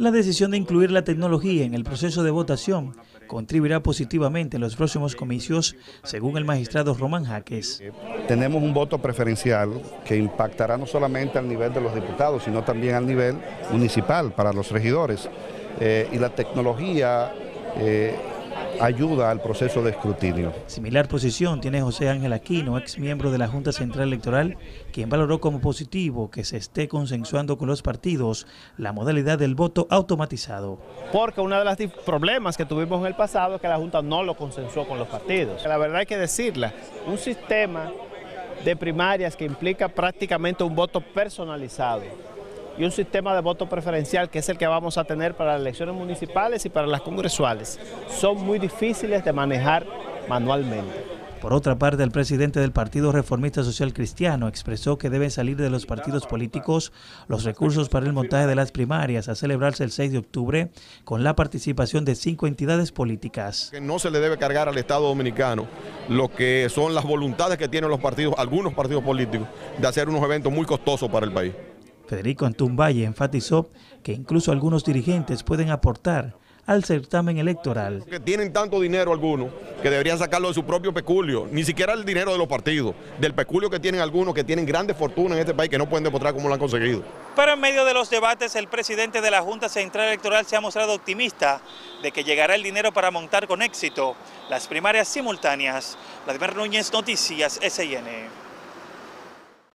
La decisión de incluir la tecnología en el proceso de votación contribuirá positivamente en los próximos comicios, según el magistrado Román Jaques. Tenemos un voto preferencial que impactará no solamente al nivel de los diputados, sino también al nivel municipal para los regidores. Eh, y la tecnología eh, ayuda al proceso de escrutinio. Similar posición tiene José Ángel Aquino, ex miembro de la Junta Central Electoral, quien valoró como positivo que se esté consensuando con los partidos la modalidad del voto automatizado. Porque uno de los problemas que tuvimos en el pasado es que la Junta no lo consensuó con los partidos. La verdad hay que decirla, un sistema de primarias que implica prácticamente un voto personalizado y un sistema de voto preferencial que es el que vamos a tener para las elecciones municipales y para las congresuales. Son muy difíciles de manejar manualmente. Por otra parte, el presidente del Partido Reformista Social Cristiano expresó que deben salir de los partidos políticos los recursos para el montaje de las primarias a celebrarse el 6 de octubre con la participación de cinco entidades políticas. No se le debe cargar al Estado Dominicano lo que son las voluntades que tienen los partidos, algunos partidos políticos, de hacer unos eventos muy costosos para el país. Federico Antún Valle enfatizó que incluso algunos dirigentes pueden aportar al certamen electoral. Que tienen tanto dinero algunos que deberían sacarlo de su propio peculio, ni siquiera el dinero de los partidos, del peculio que tienen algunos que tienen grandes fortunas en este país que no pueden demostrar cómo lo han conseguido. Pero en medio de los debates, el presidente de la Junta Central Electoral se ha mostrado optimista de que llegará el dinero para montar con éxito las primarias simultáneas. Vladimir Núñez, Noticias SIN.